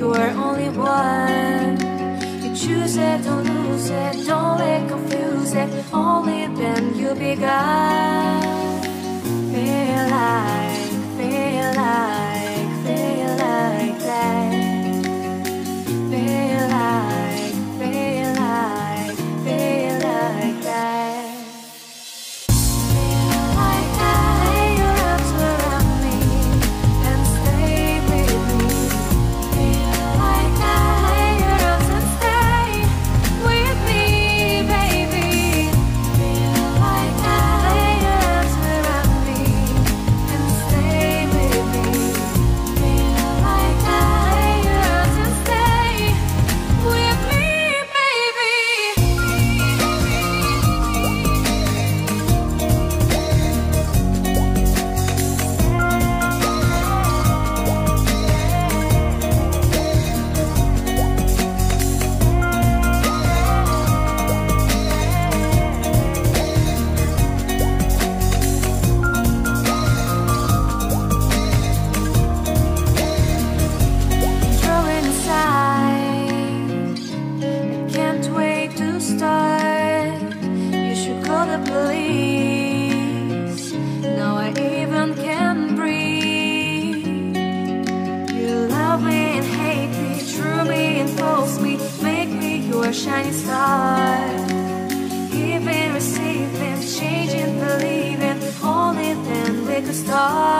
you are only one. You choose it, don't lose it, don't let confuse it. Only then you'll be God. shining star. Giving, receiving, changing, believing, holding, them we could start.